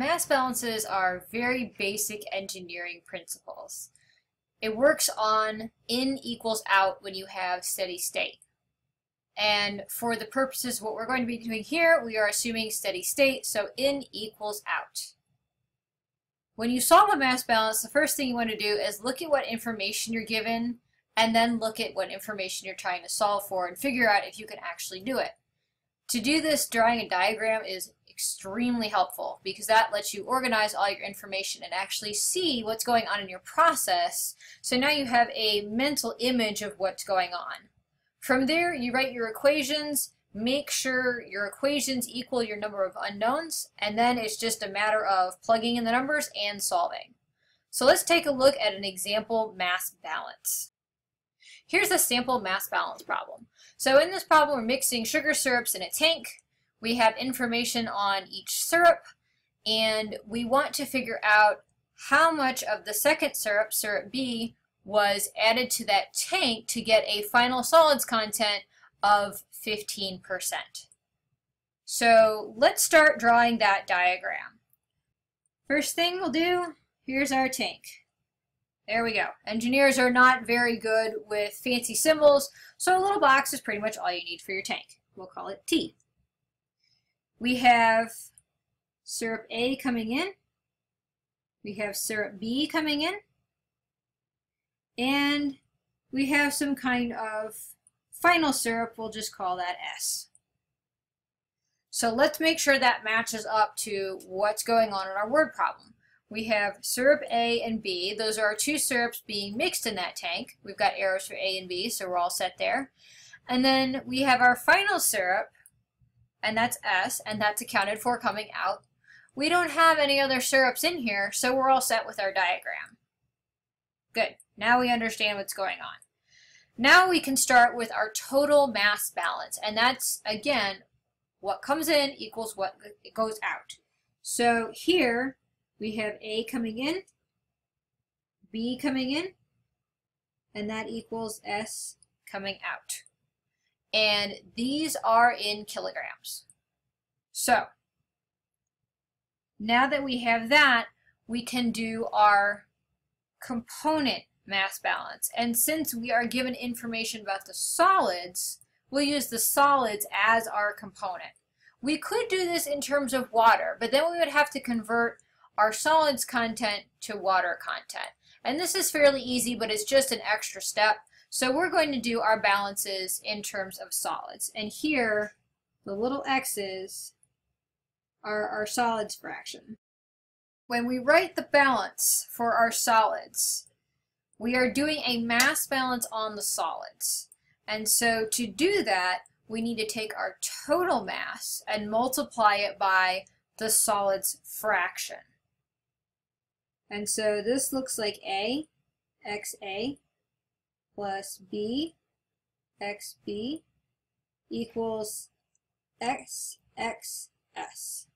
Mass balances are very basic engineering principles. It works on in equals out when you have steady state. And for the purposes of what we're going to be doing here, we are assuming steady state, so in equals out. When you solve a mass balance, the first thing you want to do is look at what information you're given, and then look at what information you're trying to solve for and figure out if you can actually do it. To do this, drawing a diagram is extremely helpful because that lets you organize all your information and actually see what's going on in your process. So now you have a mental image of what's going on. From there, you write your equations, make sure your equations equal your number of unknowns, and then it's just a matter of plugging in the numbers and solving. So let's take a look at an example mass balance. Here's a sample mass balance problem. So in this problem, we're mixing sugar syrups in a tank. We have information on each syrup, and we want to figure out how much of the second syrup, syrup B, was added to that tank to get a final solids content of 15%. So let's start drawing that diagram. First thing we'll do, here's our tank. There we go. Engineers are not very good with fancy symbols, so a little box is pretty much all you need for your tank. We'll call it T we have syrup A coming in, we have syrup B coming in, and we have some kind of final syrup, we'll just call that S. So let's make sure that matches up to what's going on in our word problem. We have syrup A and B. Those are our two syrups being mixed in that tank. We've got arrows for A and B, so we're all set there. And then we have our final syrup, and that's S, and that's accounted for coming out. We don't have any other syrups in here, so we're all set with our diagram. Good. Now we understand what's going on. Now we can start with our total mass balance, and that's, again, what comes in equals what goes out. So here we have A coming in, B coming in, and that equals S coming out and these are in kilograms. So, now that we have that, we can do our component mass balance. And since we are given information about the solids, we'll use the solids as our component. We could do this in terms of water, but then we would have to convert our solids content to water content. And this is fairly easy, but it's just an extra step. So we're going to do our balances in terms of solids. And here, the little x's are our solids fraction. When we write the balance for our solids, we are doing a mass balance on the solids. And so to do that, we need to take our total mass and multiply it by the solids fraction. And so this looks like A, XA, plus b xb equals x x s.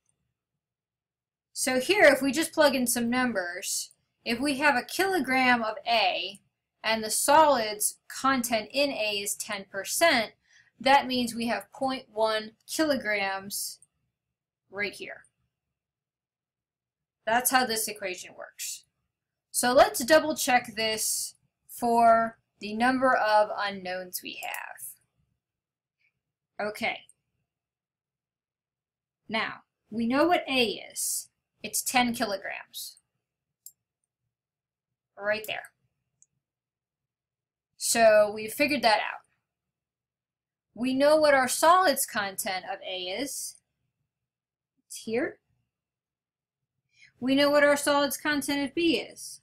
So here, if we just plug in some numbers, if we have a kilogram of A and the solids content in A is 10%, that means we have 0.1 kilograms right here. That's how this equation works. So let's double check this for the number of unknowns we have. Okay. Now, we know what A is. It's 10 kilograms. Right there. So we figured that out. We know what our solids content of A is. It's here. We know what our solids content of B is.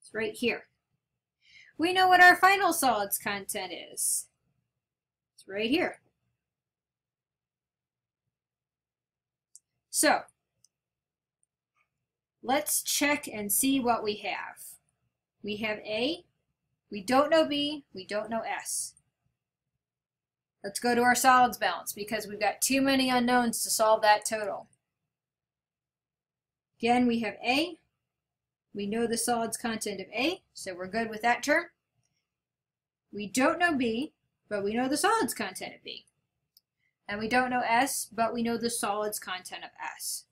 It's right here we know what our final solids content is. It's right here. So, let's check and see what we have. We have A, we don't know B, we don't know S. Let's go to our solids balance because we've got too many unknowns to solve that total. Again, we have A, we know the solids content of A, so we're good with that term. We don't know B, but we know the solids content of B. And we don't know S, but we know the solids content of S.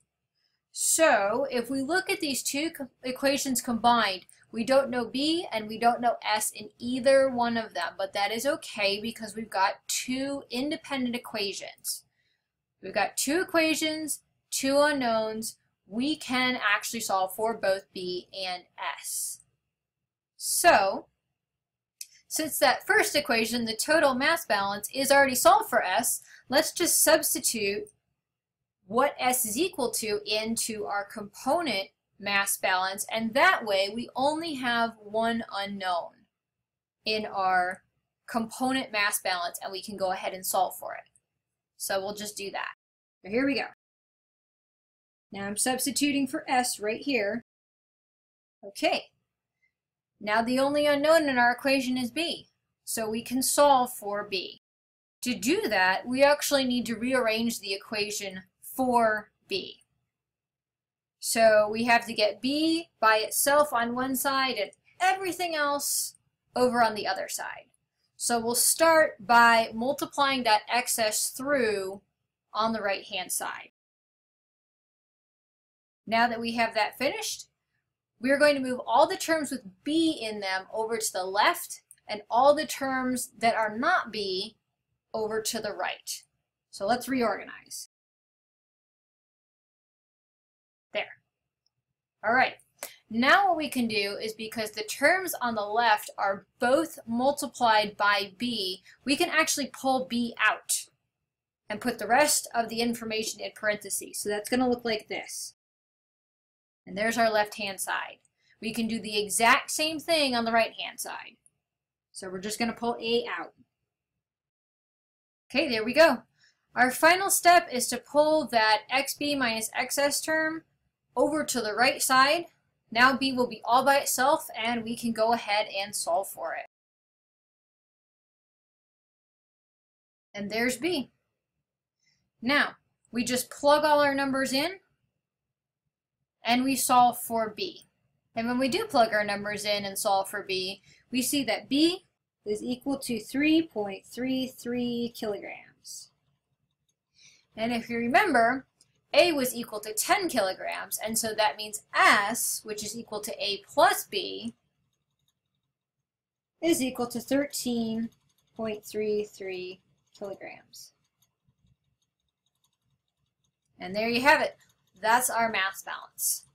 So if we look at these two equations combined, we don't know B and we don't know S in either one of them, but that is okay because we've got two independent equations. We've got two equations, two unknowns. We can actually solve for both B and S. So, since that first equation, the total mass balance, is already solved for S, let's just substitute what S is equal to into our component mass balance, and that way we only have one unknown in our component mass balance, and we can go ahead and solve for it. So we'll just do that. So here we go. Now I'm substituting for S right here. Okay. Now the only unknown in our equation is B, so we can solve for B. To do that, we actually need to rearrange the equation for B. So we have to get B by itself on one side and everything else over on the other side. So we'll start by multiplying that xs through on the right hand side. Now that we have that finished, we're going to move all the terms with B in them over to the left and all the terms that are not B over to the right. So let's reorganize. There. All right. Now what we can do is because the terms on the left are both multiplied by b, we can actually pull b out and put the rest of the information in parentheses. So that's going to look like this. And there's our left-hand side. We can do the exact same thing on the right-hand side. So we're just going to pull a out. Okay, there we go. Our final step is to pull that xb minus xs term over to the right side. Now b will be all by itself and we can go ahead and solve for it. And there's b. Now, we just plug all our numbers in and we solve for b. And when we do plug our numbers in and solve for b, we see that b is equal to 3.33 kilograms. And if you remember, a was equal to 10 kilograms, and so that means S, which is equal to A plus B, is equal to 13.33 kilograms. And there you have it. That's our mass balance.